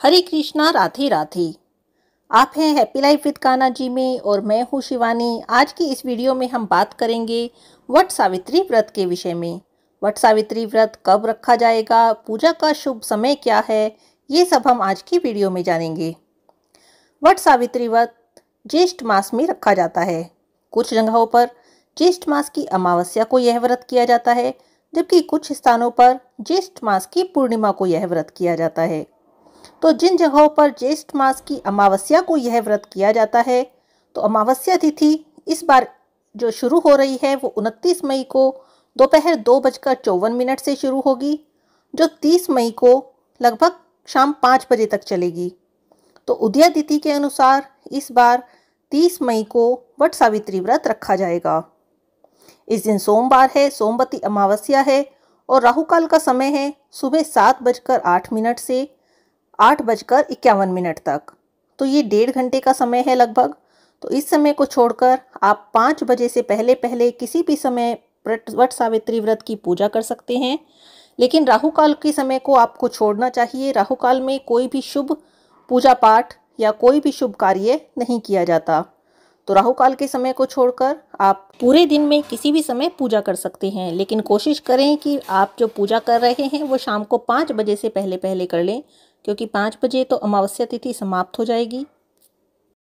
हरे कृष्णा, राधे राधे। आप हैं happy life with काना जी में और मैं हूँ शिवानी। आज की इस वीडियो में हम बात करेंगे वट सावित्री व्रत के विषय में। वट सावित्री व्रत कब रखा जाएगा? पूजा का शुभ समय क्या है? ये सब हम आज की वीडियो में जानेंगे। वट सावित्री व्रत ज्येष्ठ मास में रखा जाता है। कुछ जगहों पर ज्येष्ठ मास की अमावस्या को यह व्रत किया जाता है, जबकि कुछ स्थानों पर ज्येष्ठ मास की पूर्णिमा को यह व्रत किया जाता है। तो जिन जगहों पर ज्येष्ठ मास की अमावस्या को यह व्रत किया जाता है तो अमावस्या तिथि इस बार जो शुरू हो रही है, वो उनतीस मई को दोपहर दो बजकर चौवन मिनट से शुरू होगी, जो तीस मई को लगभग शाम पाँच बजे तक चलेगी। तो उदया तिथि के अनुसार इस बार तीस मई को वट सावित्री व्रत रखा जाएगा। इस दिन सोमवार है, सोमवती अमावस्या है और राहु काल का समय है सुबह सात बजकर आठ मिनट से आठ बजकर इक्यावन मिनट तक। तो ये डेढ़ घंटे का समय है लगभग। तो इस समय को छोड़कर आप पाँच बजे से पहले पहले किसी भी समय वट सावित्री व्रत की पूजा कर सकते हैं। लेकिन राहु काल के समय को आपको छोड़ना चाहिए। राहु काल में कोई भी शुभ पूजा पाठ या कोई भी शुभ कार्य नहीं किया जाता। तो राहु काल के समय को छोड़कर आप पूरे दिन में किसी भी समय पूजा कर सकते हैं। लेकिन कोशिश करें कि आप जो पूजा कर रहे हैं, वो शाम को पाँच बजे से पहले पहले कर लें, क्योंकि पाँच बजे तो अमावस्या तिथि समाप्त हो जाएगी।